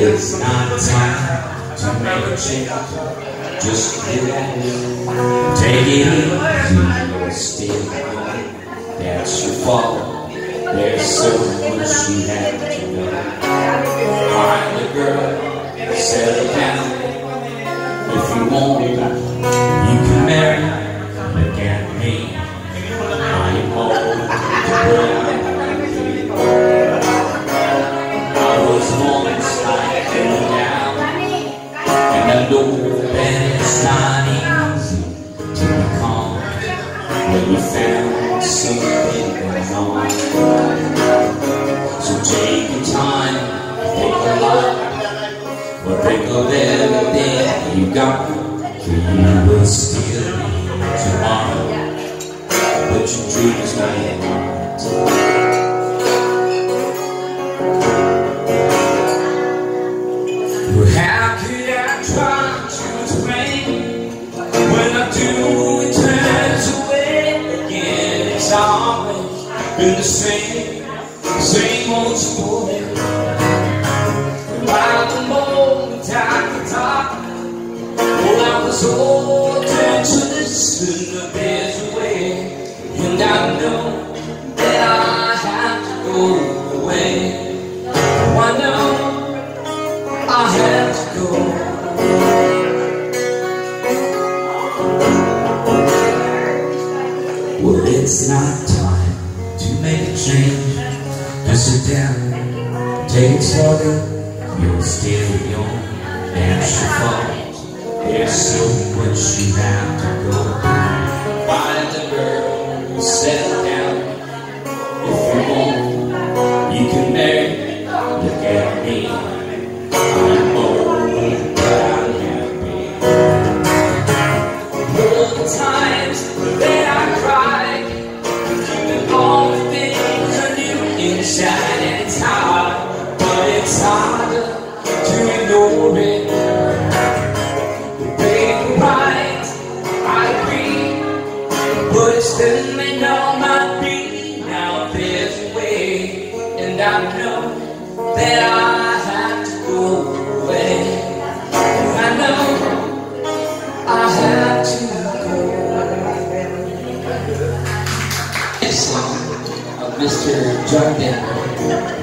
it's not time to make a change. Just relax, take it easy, still. That's your fault. There's so much you have to know. Find a girl, settle down. If you want it, you can marry. Look at me, Once like you now, and I know that it's not easy to be calm when you found something on. So take your time, think a lot, but think of everything you got. You will still be tomorrow, but your dreams may do it turns away again? It's always been the same, same old story. About the moment I could talk, well, I was ordered to listen, there's a way, and I know that I have to go away. I know. I have to go. Well, it's not time to make a change. Just sit down, take it slowly. You're still young, that's your fault. There's so much you have to go through. What it still may not might be. Now there's a way, and I know that I have to go away. I know I have to go. Excellent, a Mr. Jordan.